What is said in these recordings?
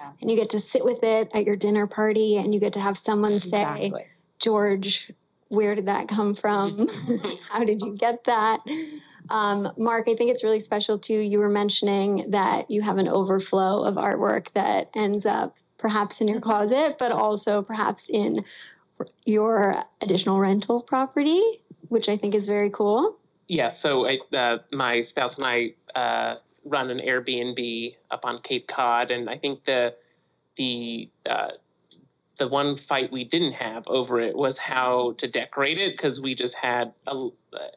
Yeah. and you get to sit with it at your dinner party and you get to have someone say, Exactly. George, where did that come from? How did you get that? Um, Marc, I think it's really special too. You were mentioning that you have an overflow of artwork that ends up perhaps in your closet, but also perhaps in your additional rental property, which I think is very cool. Yeah, so I, uh, my spouse and I uh, run an Airbnb up on Cape Cod, and I think the the uh, the one fight we didn't have over it was how to decorate it because we just had a,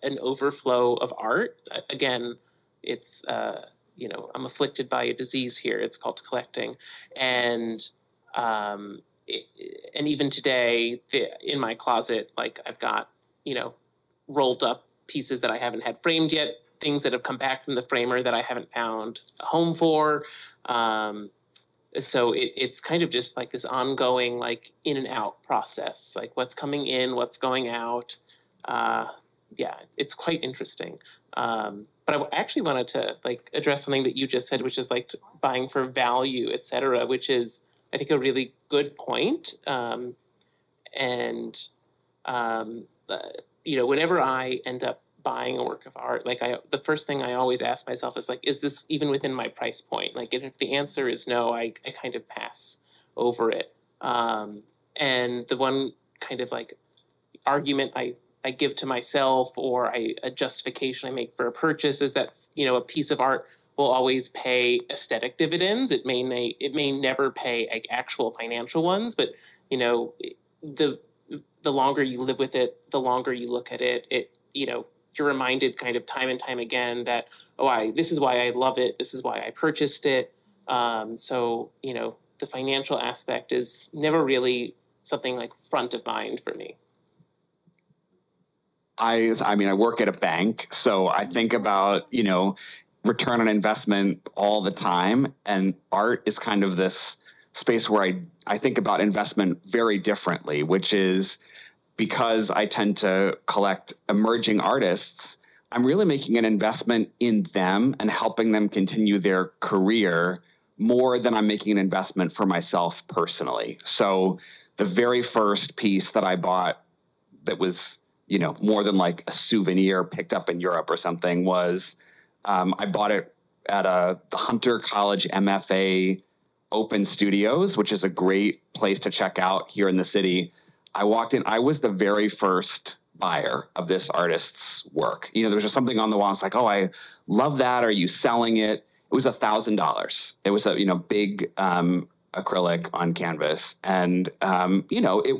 an overflow of art. Again, it's uh, you know I'm afflicted by a disease here. It's called collecting, and um, it, and even today the, in my closet, like I've got you know rolled up pieces that I haven't had framed yet, things that have come back from the framer that I haven't found a home for. Um, so it, it's kind of just like this ongoing, like in and out process, like what's coming in, what's going out. Uh, yeah, it's quite interesting. Um, but I actually wanted to like address something that you just said, which is like buying for value, et cetera, which is I think a really good point. Um, and um, uh, you know, whenever I end up buying a work of art, like I, the first thing I always ask myself is like, is this even within my price point? Like, if the answer is no, I, I kind of pass over it. Um, and the one kind of like argument I, I give to myself or I, a justification I make for a purchase is that, you know, a piece of art will always pay aesthetic dividends. It may, may it may never pay like actual financial ones, but you know, the the longer you live with it, the longer you look at it, it you know you're reminded kind of time and time again that oh I this is why I love it, this is why I purchased it. Um, so you know the financial aspect is never really something like front of mind for me. I I mean I work at a bank, so I think about, you know, return on investment all the time and art is kind of this space where I I think about investment very differently, which is because I tend to collect emerging artists, I'm really making an investment in them and helping them continue their career more than I'm making an investment for myself personally. So the very first piece that I bought that was, you know, more than like a souvenir picked up in Europe or something was um, I bought it at a the Hunter College MFA Open Studios, which is a great place to check out here in the city. I walked in, I was the very first buyer of this artist's work. You know, there was just something on the wall. It's like, oh, I love that. Are you selling it? It was a thousand dollars. It was a you know big um, acrylic on canvas, and um, you know it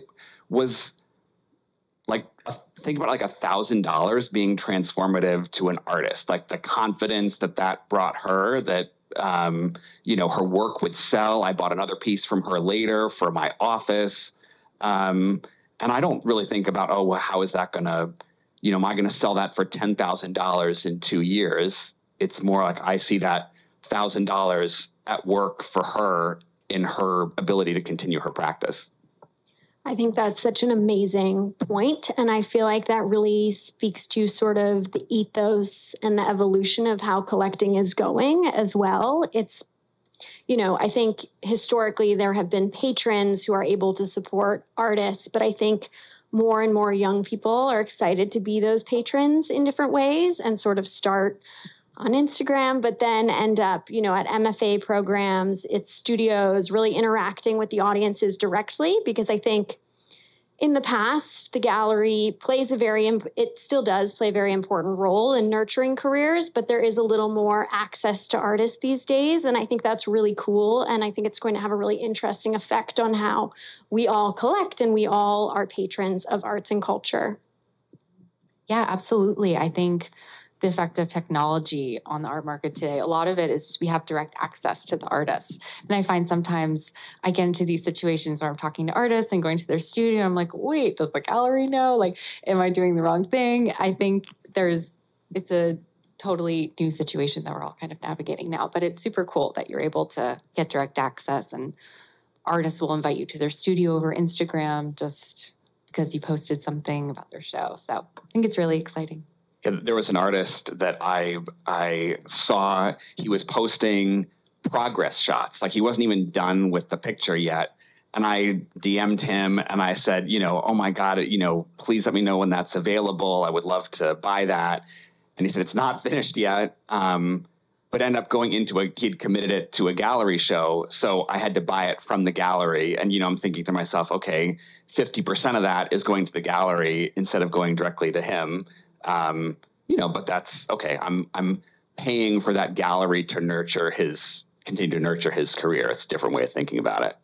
was like think about like a thousand dollars being transformative to an artist. Like the confidence that that brought her that um, you know her work would sell. I bought another piece from her later for my office. Um, and I don't really think about, oh, well, how is that going to, you know, am I going to sell that for $10,000 in two years? It's more like I see that $1,000 at work for her in her ability to continue her practice. I think that's such an amazing point, And I feel like that really speaks to sort of the ethos and the evolution of how collecting is going as well. It's you know, I think historically there have been patrons who are able to support artists, but I think more and more young people are excited to be those patrons in different ways and sort of start on Instagram, but then end up, you know, at MFA programs, it's studios, really interacting with the audiences directly because I think in the past, the gallery plays a very, it still does play a very important role in nurturing careers, but there is a little more access to artists these days. And I think that's really cool. And I think it's going to have a really interesting effect on how we all collect and we all are patrons of arts and culture. Yeah, absolutely. I think the effect of technology on the art market today. A lot of it is we have direct access to the artist. And I find sometimes I get into these situations where I'm talking to artists and going to their studio. I'm like, wait, does the gallery know? Like, am I doing the wrong thing? I think there's, it's a totally new situation that we're all kind of navigating now. But it's super cool that you're able to get direct access and artists will invite you to their studio over Instagram just because you posted something about their show. So I think it's really exciting there was an artist that I I saw. He was posting progress shots. Like he wasn't even done with the picture yet. And I DM'd him and I said, you know, oh my God, you know, please let me know when that's available. I would love to buy that. And he said, it's not finished yet. Um, but end up going into a, he'd committed it to a gallery show. So I had to buy it from the gallery. And, you know, I'm thinking to myself, okay, 50% of that is going to the gallery instead of going directly to him. Um, you know, but that's okay. I'm, I'm paying for that gallery to nurture his, continue to nurture his career. It's a different way of thinking about it.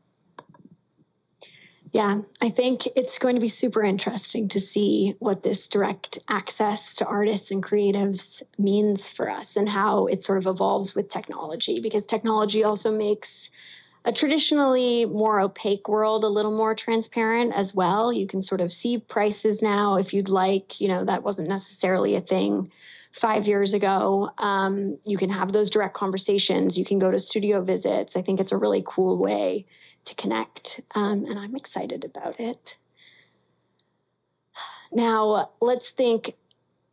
Yeah, I think it's going to be super interesting to see what this direct access to artists and creatives means for us and how it sort of evolves with technology because technology also makes a traditionally more opaque world a little more transparent as well. You can sort of see prices now if you'd like, you know, that wasn't necessarily a thing five years ago. Um, you can have those direct conversations, you can go to studio visits. I think it's a really cool way to connect, um, and I'm excited about it. Now, let's think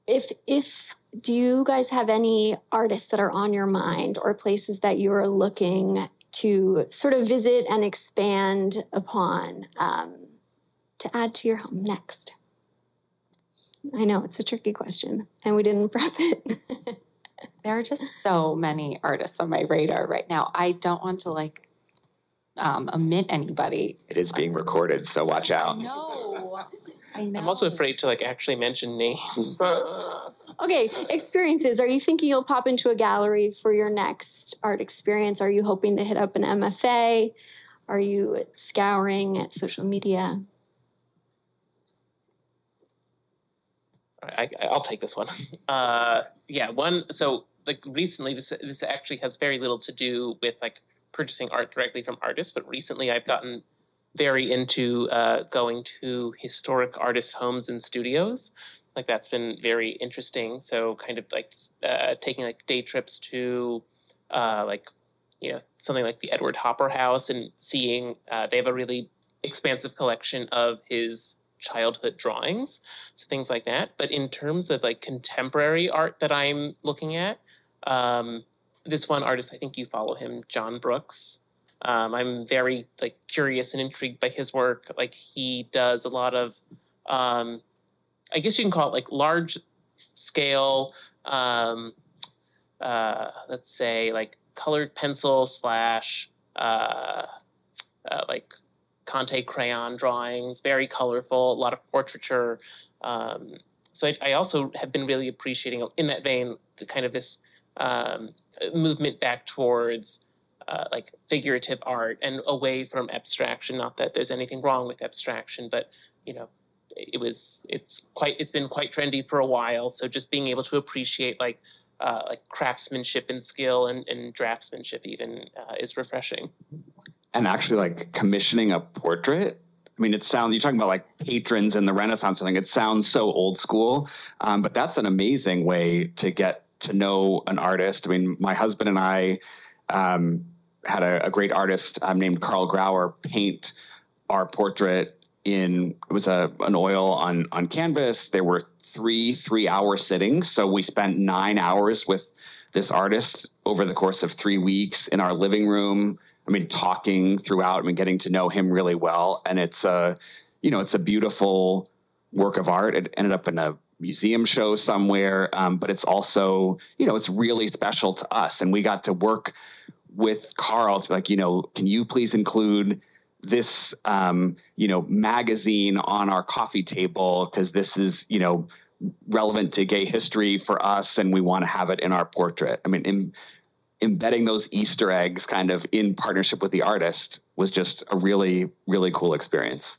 if if do you guys have any artists that are on your mind or places that you're looking to sort of visit and expand upon um, to add to your home next? I know it's a tricky question, and we didn't prep it. there are just so many artists on my radar right now. I don't want to like um, omit anybody. It is being recorded, so watch out. No. I know. I'm also afraid to like actually mention names. okay, experiences. Are you thinking you'll pop into a gallery for your next art experience? Are you hoping to hit up an MFA? Are you scouring at social media? I, will take this one. Uh, yeah, one. So like recently, this this actually has very little to do with like purchasing art directly from artists, but recently I've gotten very into uh, going to historic artists' homes and studios. Like that's been very interesting. So kind of like uh, taking like day trips to uh, like you know something like the Edward Hopper House and seeing uh, they have a really expansive collection of his childhood drawings, so things like that. But in terms of like contemporary art that I'm looking at, um, this one artist, I think you follow him, John Brooks. Um, I'm very like curious and intrigued by his work. Like he does a lot of, um, I guess you can call it like large scale, um, uh, let's say like colored pencil slash uh, uh, like Conte crayon drawings, very colorful, a lot of portraiture. Um, so I, I, also have been really appreciating in that vein the kind of this um, movement back towards uh, like figurative art and away from abstraction. Not that there's anything wrong with abstraction, but you know, it was it's quite it's been quite trendy for a while. So just being able to appreciate like uh, like craftsmanship and skill and, and draftsmanship even uh, is refreshing. And actually, like commissioning a portrait I mean, it sounds, you're talking about like patrons in the Renaissance or thing. It sounds so old school, um, but that's an amazing way to get to know an artist. I mean, my husband and I um, had a, a, great artist um, named Carl Grauer paint our portrait in it was a an oil on on canvas. There were three three hour sittings, so we spent nine hours with this artist over the course of three weeks in our living room. I mean, talking throughout. I mean, getting to know him really well, and it's a you know it's a beautiful work of art. It ended up in a museum show somewhere, um, but it's also, you know, it's really special to us. And we got to work with Carl to be like, you know, can you please include this, um, you know, magazine on our coffee table because this is, you know, relevant to gay history for us, and we want to have it in our portrait. I mean, in, embedding those Easter eggs kind of in partnership with the artist was just a really, really cool experience.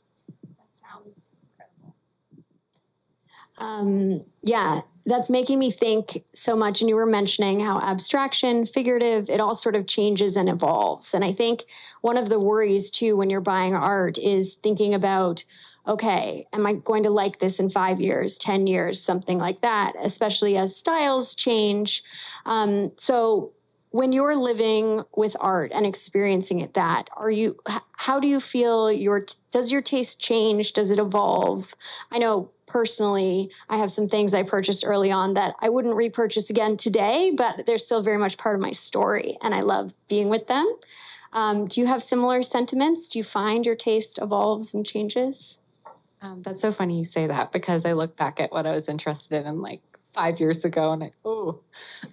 Um, yeah, that's making me think so much. And you were mentioning how abstraction, figurative, it all sort of changes and evolves. And I think one of the worries too when you're buying art is thinking about, okay, am I going to like this in five years, 10 years, something like that, especially as styles change. Um, so when you're living with art and experiencing it that are you how do you feel your does your taste change does it evolve i know personally, I have some things I purchased early on that I wouldn't repurchase again today, but they're still very much part of my story, and I love being with them. Um, do you have similar sentiments? Do you find your taste evolves and changes? Um, that's so funny you say that because I look back at what I was interested in like five years ago and I, oh,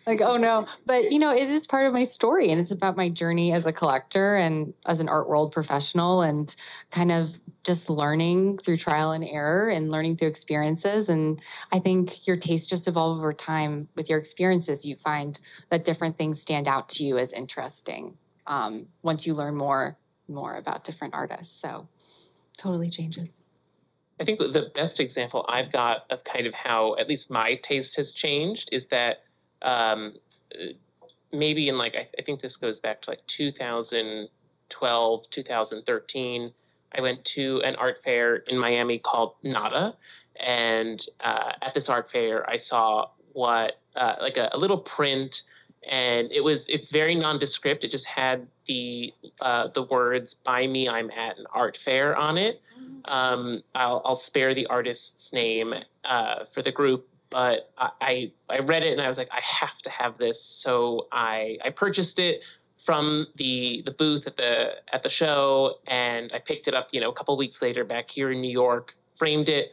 like, oh no. But, you know, it is part of my story and it's about my journey as a collector and as an art world professional and kind of just learning through trial and error and learning through experiences. And I think your taste just evolve over time with your experiences. You find that different things stand out to you as interesting um, once you learn more more about different artists. So totally changes. I think the best example I've got of kind of how at least my taste has changed is that um, maybe in like I, I, think this goes back to like 2012, 2013. I went to an art fair in Miami called NADA, and uh, at this art fair, I saw what uh, like a, a, little print, and it was it's very nondescript. It just had the uh, the words "By me, I'm at an art fair" on it um, I'll, I'll, spare the artist's name uh, for the group, but I, I read it and I was like, I have to have this. So I I purchased it from the the booth at the at the show, and I picked it up. You know, a couple weeks later back here in New York, framed it.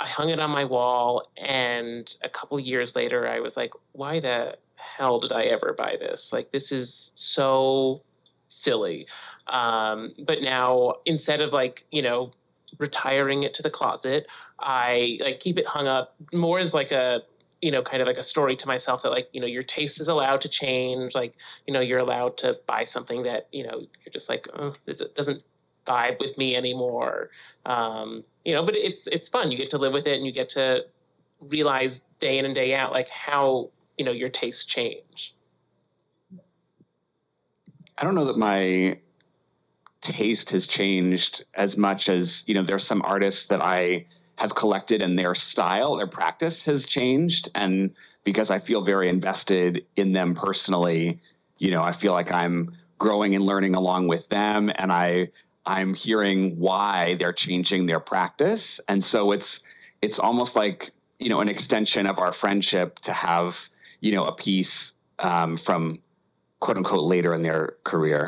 I hung it on my wall, and a couple years later, I was like, why the hell did I ever buy this? Like, this is so silly. Um, but now, instead of like, you know, retiring it to the closet. I like keep it hung up more as like a you know kind of like a story to myself that like you know your taste is allowed to change like you know you're allowed to buy something that you know you're just like oh, it doesn't vibe with me anymore um, you know but it's it's fun you get to live with it and you get to realize day in and day out like how you know your tastes change? I don't know that my taste has changed as much as you know there's some artists that i have collected and their style their practice has changed. And because i feel very invested in them personally you know i feel like i'm growing and learning along with them. And i i'm hearing why they're changing their practice. And so it's it's almost like you know an extension of our friendship to have you know a piece um, from quote unquote later in their career